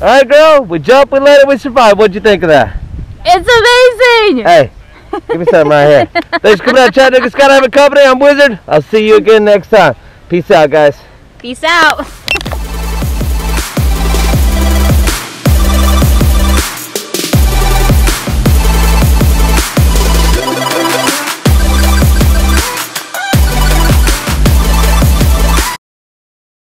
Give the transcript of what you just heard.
All right, girl. We jump, we let we survive. What'd you think of that? It's amazing. Hey, give me something right here. Thanks for coming out, Chattanooga Skydiving Company. I'm Wizard. I'll see you again next time. Peace out, guys. Peace out.